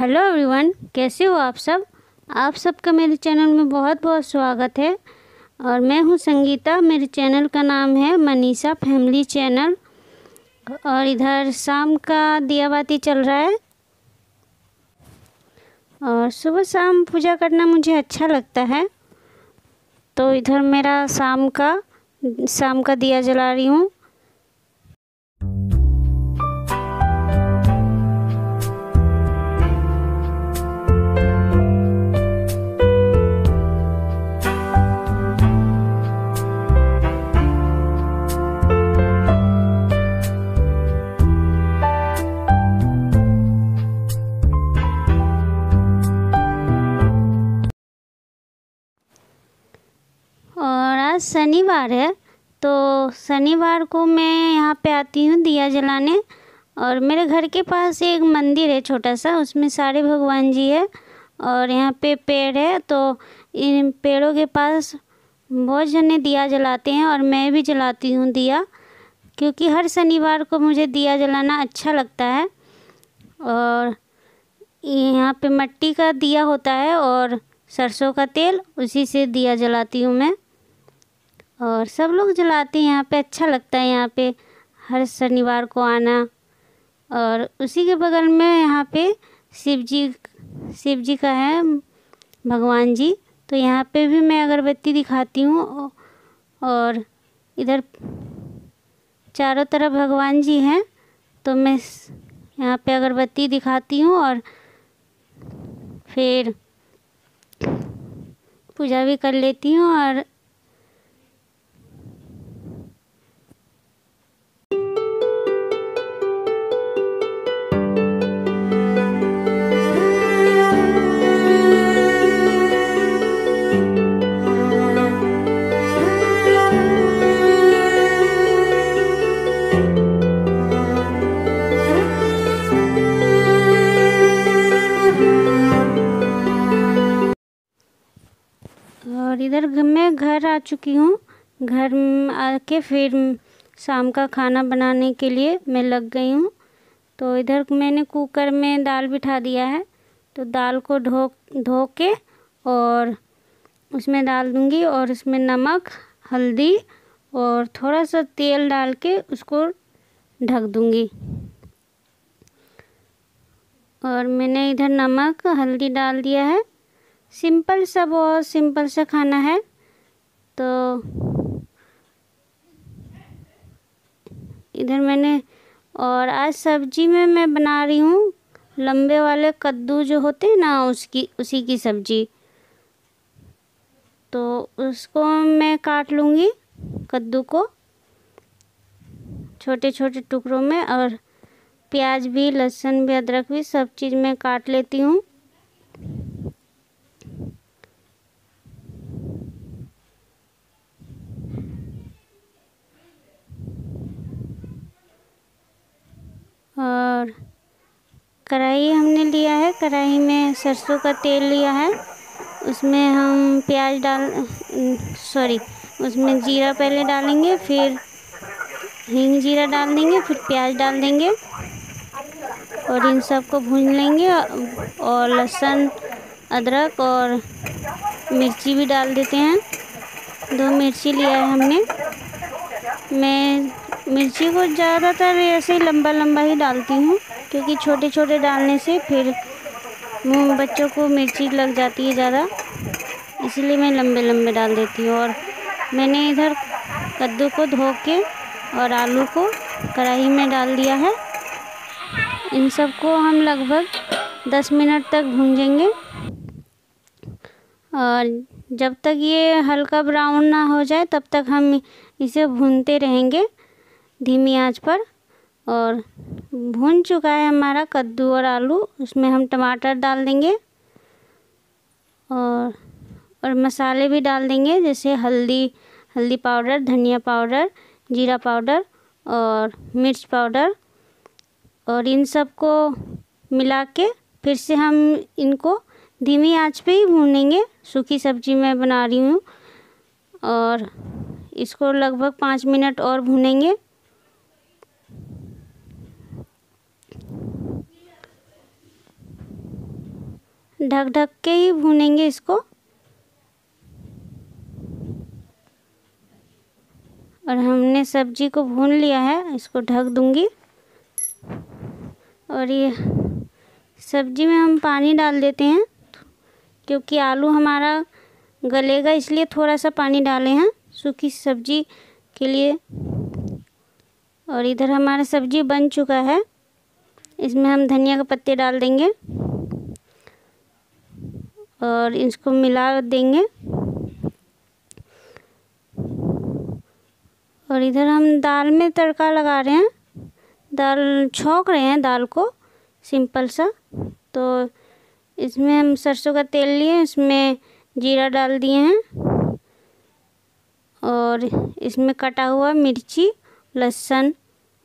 Hello everyone, कैसे हो आप सब? आप सबका मेरे चैनल में बहुत बहुत स्वागत है। और मैं हूँ संगीता, मेरे चैनल का नाम है मनीषा फैमिली चैनल। और इधर शाम का दिया बाती चल रहा है। और सुबह शाम पूजा करना मुझे अच्छा लगता है। तो इधर मेरा शाम का शाम का दिया जला रही हूँ। आज शनिवार है तो शनिवार को मैं यहाँ पे आती हूँ दिया जलाने और मेरे घर के पास एक मंदिर है छोटा सा उसमें सारे भगवान जी है और यहाँ पे पेड़ है तो इन पेड़ों के पास बहुत जने दिया जलाते हैं और मैं भी जलाती हूँ दिया, क्योंकि हर शनिवार को मुझे दिया जलाना अच्छा लगता है और यहाँ पे मट्टी का दिया होता है और सरसों का तेल, उसी से दिया जलाती हूँ मैं। और सब लोग जलाते हैं यहाँ पे अच्छा लगता है यहाँ पे, हर शनिवार को आना। और उसी के बगल में यहाँ पे शिव जी शिव जी का है भगवान जी तो यहाँ पे भी मैं अगरबत्ती दिखाती हूँ। और इधर चारों तरफ़ भगवान जी हैं तो मैं यहाँ पे अगरबत्ती दिखाती हूँ और फिर पूजा भी कर लेती हूँ और इधर मैं घर आ चुकी हूँ। घर आके फिर शाम का खाना बनाने के लिए मैं लग गई हूँ। तो इधर मैंने कुकर में दाल बिठा दिया है। तो दाल को धो धो के और उसमें डाल दूँगी और उसमें नमक, हल्दी और थोड़ा सा तेल डाल के उसको ढक दूँगी। और मैंने इधर नमक, हल्दी डाल दिया है। सिंपल सा बहुत सिंपल सा खाना है। तो इधर मैंने और आज सब्ज़ी में मैं बना रही हूँ। लंबे वाले कद्दू जो होते हैं ना, उसकी, उसी की सब्ज़ी। तो उसको मैं काट लूँगी कद्दू को छोटे छोटे टुकड़ों में और प्याज भी, लहसुन भी, अदरक भी सब चीज़ मैं काट लेती हूँ। और कढ़ाई हमने लिया है। कढ़ाई में सरसों का तेल लिया है। उसमें हम प्याज डाल, सॉरी, उसमें जीरा पहले डालेंगे, फिर हींग जीरा डाल देंगे, फिर प्याज डाल देंगे और इन सबको भून लेंगे और लहसुन, अदरक और मिर्ची भी डाल देते हैं। दो मिर्ची लिया है हमने। मैं मिर्ची को ज़्यादातर ऐसे ही लंबा लंबा ही डालती हूँ, क्योंकि छोटे छोटे डालने से फिर बच्चों को मिर्ची लग जाती है ज़्यादा। इसलिए मैं लंबे लंबे डाल देती हूँ और मैंने इधर कद्दू को धो के और आलू को कढ़ाई में डाल दिया है। इन सबको हम लगभग दस मिनट तक भूंजेंगे। और जब तक ये हल्का ब्राउन ना हो जाए, तब तक हम इसे भूनते रहेंगे। धीमी आँच पर और भून चुका है हमारा कद्दू और आलू। उसमें हम टमाटर डाल देंगे और और मसाले भी डाल देंगे, जैसे हल्दी हल्दी पाउडर, धनिया पाउडर, जीरा पाउडर और मिर्च पाउडर। और इन सबको मिला के फिर से हम इनको धीमी आँच पे ही भूनेंगे। सूखी सब्ज़ी मैं बना रही हूँ और इसको लगभग पाँच मिनट और भूनेंगे। ढक ढक के ही भूनेंगे इसको। और हमने सब्ज़ी को भून लिया है, इसको ढक दूँगी। और ये सब्ज़ी में हम पानी डाल देते हैं, क्योंकि आलू हमारा गलेगा, इसलिए थोड़ा सा पानी डाले हैं सूखी सब्ज़ी के लिए। और इधर हमारा सब्ज़ी बन चुका है, इसमें हम धनिया के पत्ते डाल देंगे। और इसको मिला देंगे। और इधर हम दाल में तड़का लगा रहे हैं। दाल छोंक रहे हैं दाल को, सिंपल सा। तो इसमें हम सरसों का तेल लिए, इसमें जीरा डाल दिए हैं। और इसमें कटा हुआ मिर्ची, लहसुन,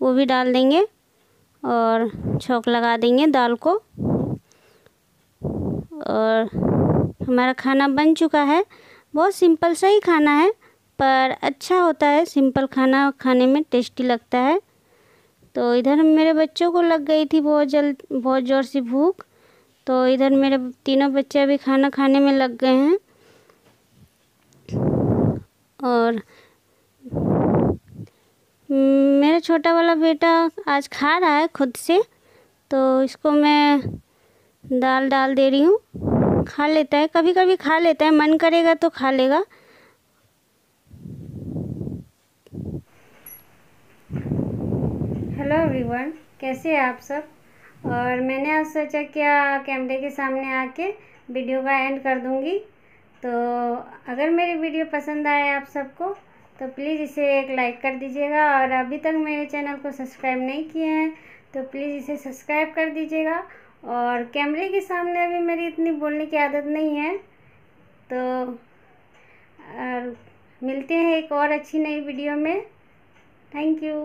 वो भी डाल देंगे। और छोंक लगा देंगे दाल को। और हमारा खाना बन चुका है। बहुत सिंपल सा ही खाना है, पर अच्छा होता है। सिंपल खाना खाने में टेस्टी लगता है। तो इधर मेरे बच्चों को लग गई थी बहुत जल्द बहुत ज़ोर से भूख। तो इधर मेरे तीनों बच्चे अभी खाना खाने में लग गए हैं। और मेरा छोटा वाला बेटा आज खा रहा है खुद से। तो इसको मैं दाल डाल दे रही हूँ। खा लेता है कभी कभी खा लेता है, मन करेगा तो खा लेगा। हेलो एवरीवन कैसे हैं आप सब? और मैंने आज सोचा क्या कैमरे के सामने आके वीडियो का एंड कर दूँगी। तो अगर मेरी वीडियो पसंद आए आप सबको तो प्लीज़ इसे एक लाइक कर दीजिएगा। और अभी तक मेरे चैनल को सब्सक्राइब नहीं किए हैं तो प्लीज़ इसे सब्सक्राइब कर दीजिएगा। और कैमरे के सामने अभी मेरी इतनी बोलने की आदत नहीं है। तो मिलते हैं एक और अच्छी नई वीडियो में। Thank you